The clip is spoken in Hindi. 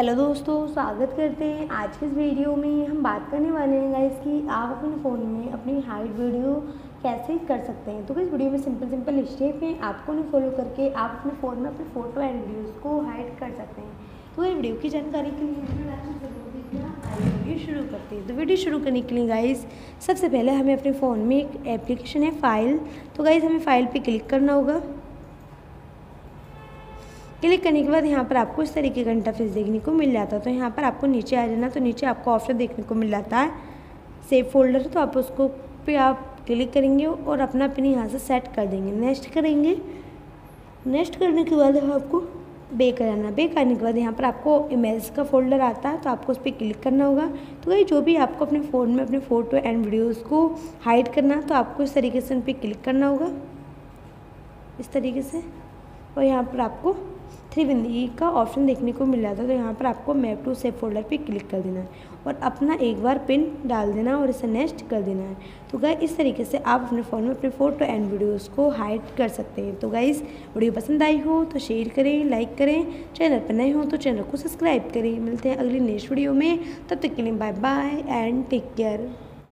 हेलो दोस्तों, स्वागत करते हैं आज के इस वीडियो में। हम बात करने वाले हैं गाइस कि आप अपने फ़ोन में अपनी हाइट वीडियो कैसे कर सकते हैं। तो इस वीडियो में सिंपल सिंपल स्टेप हैं आपको उन्हें फॉलो करके आप अपने फ़ोन में अपने फ़ोटो एंड वीडियोज़ को हाइड कर सकते हैं। तो ये वीडियो की जानकारी के लिए वीडियो शुरू करते हैं। तो वीडियो शुरू करने के लिए गाइस सबसे पहले हमें अपने फ़ोन में एक एप्लीकेशन है फ़ाइल तो गाइस हमें फ़ाइल पे क्लिक करना होगा। क्लिक करने के बाद यहाँ पर आपको इस तरीके का इंटरफेस देखने को मिल जाता है। तो यहाँ पर आपको नीचे आ जाना तो नीचे आपको ऑप्शन देखने को मिल जाता है। सेव फोल्डर तो आप उसको पे आप क्लिक करेंगे और अपना पिन यहाँ से सेट कर देंगे। नेक्स्ट करेंगे। नेक्स्ट करने के बाद आपको बे कराना बे करने के बाद यहाँ पर आपको इमेज का फोल्डर आता है तो आपको उस पर क्लिक करना होगा। तो वही जो भी आपको अपने फ़ोन में, अपने फ़ोटो एंड वीडियोज़ को हाइड करना तो आपको इस तरीके से उन पर क्लिक करना होगा। इस तरीके से। और यहाँ पर आपको थ्री बिंदी का ऑप्शन देखने को मिल जाता है तो यहाँ पर आपको मैप टू सेव फोल्डर पे क्लिक कर देना है और अपना एक बार पिन डाल देना और इसे नेक्स्ट कर देना है। तो गाय इस तरीके से आप अपने फ़ोन में अपने फ़ोटो एंड वीडियोस को हाइड कर सकते हैं। तो गाइस वीडियो पसंद आई हो तो शेयर करें लाइक करें चैनल पर नए हो तो चैनल को सब्सक्राइब करें। मिलते हैं अगली नेक्स्ट वीडियो में, तब तक के लिए bye bye and take care